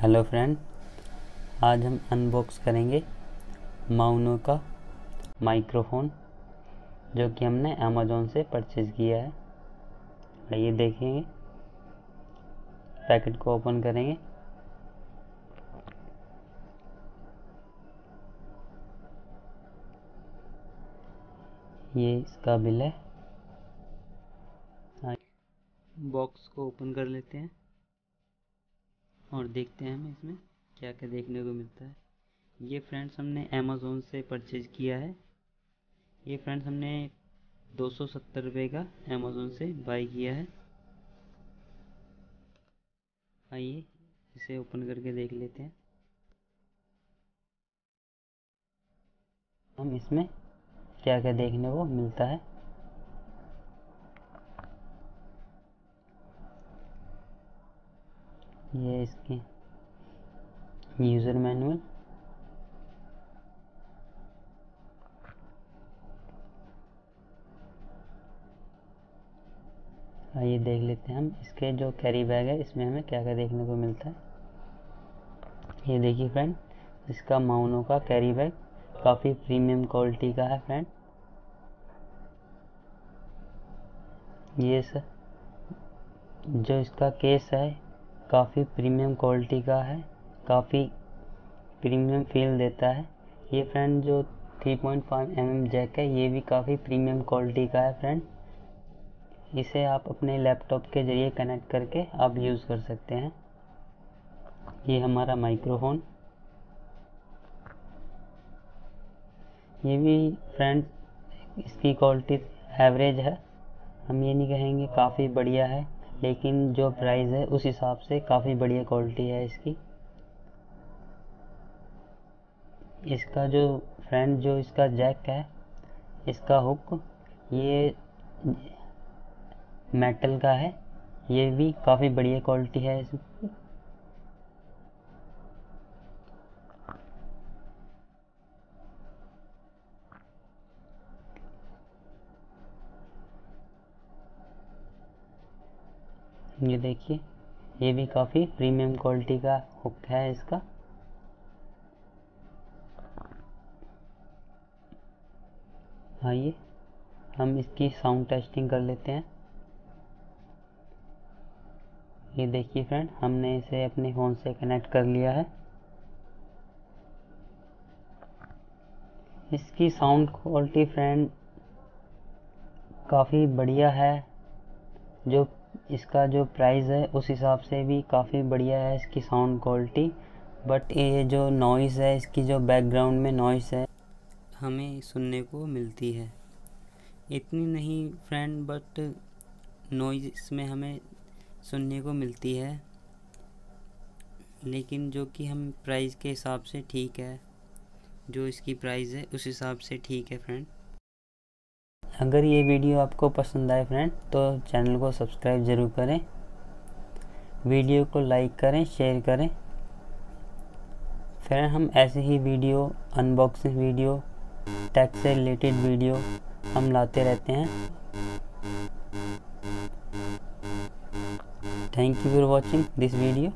Hello friend, आज हम unbox करेंगे माउनो का माइक्रोफोन जो कि हमने अमेज़ोन से परचेज़ किया है। आइए देखेंगे पैकेट को ओपन करेंगे। ये इसका बिल है। बॉक्स को ओपन कर लेते हैं। और देखते हैं हमें इसमें क्या क्या देखने को मिलता है। ये फ्रेंड्स हमने अमेज़ोन से परचेज़ किया है। ये फ्रेंड्स हमने दो सौ सत्तर रुपये का अमेज़ोन से बाई किया है। आइए इसे ओपन करके देख लेते हैं। हम इसमें क्या क्या देखने को मिलता है। ये इसकी यूज़र मैनुअल। आइए देख लेते हैं हम। इसके जो कैरी बैग है, इसमें हमें क्या क्या देखने को मिलता है? ये देखिए फ्रेंड इसका माउनो का कैरी बैग काफ़ी प्रीमियम क्वालिटी का है फ्रेंड ये सर, जो इसका केस है काफ़ी प्रीमियम क्वालिटी का है, काफ़ी प्रीमियम फील देता है। ये फ्रेंड जो 3.5 पॉइंट mm जैक है, ये भी काफ़ी प्रीमियम क्वालिटी का है फ्रेंड इसे आप अपने लैपटॉप के ज़रिए कनेक्ट करके आप यूज़ कर सकते हैं। ये हमारा माइक्रोफोन ये भी फ्रेंड इसकी क्वालिटी एवरेज है। हम ये नहीं कहेंगे काफ़ी बढ़िया है। लेकिन जो प्राइस है, उस हिसाब से काफ़ी बढ़िया क्वालिटी है इसकी। इसका जो फ्रंट जो इसका जैक है, इसका हुक ये मेटल का है। ये भी काफ़ी बढ़िया क्वालिटी है इसकी। ये देखिए, ये भी काफ़ी प्रीमियम क्वालिटी का हुक है इसका। आइए, हम इसकी साउंड टेस्टिंग कर लेते हैं। ये देखिए फ्रेंड हमने इसे अपने फ़ोन से कनेक्ट कर लिया है। इसकी साउंड क्वालिटी फ्रेंड काफ़ी बढ़िया है, जो इसका जो प्राइस है, उस हिसाब से भी काफ़ी बढ़िया है इसकी साउंड क्वालिटी बट ये जो नॉइज़ है, इसकी जो बैकग्राउंड में नॉइज़ है, हमें सुनने को मिलती है। इतनी नहीं फ्रेंड बट नॉइज़ इसमें हमें सुनने को मिलती है। लेकिन जो कि हम प्राइस के हिसाब से ठीक है, जो इसकी प्राइस है, उस हिसाब से ठीक है फ्रेंड अगर ये वीडियो आपको पसंद आए फ्रेंड तो चैनल को सब्सक्राइब ज़रूर करें। वीडियो को लाइक करें, शेयर करें। फिर हम ऐसे ही वीडियो अनबॉक्सिंग वीडियो टैक्स से रिलेटेड वीडियो हम लाते रहते हैं। Thank you for watching this video